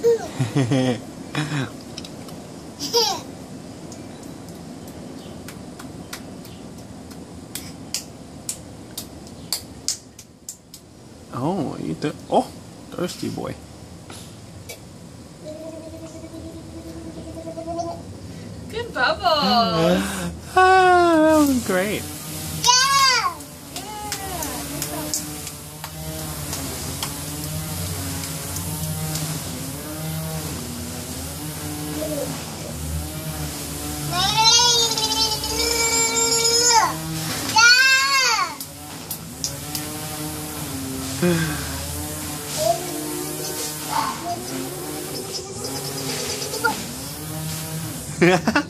oh, you th oh, thirsty boy. Good bubbles. ah, that was great. Ha ha ha!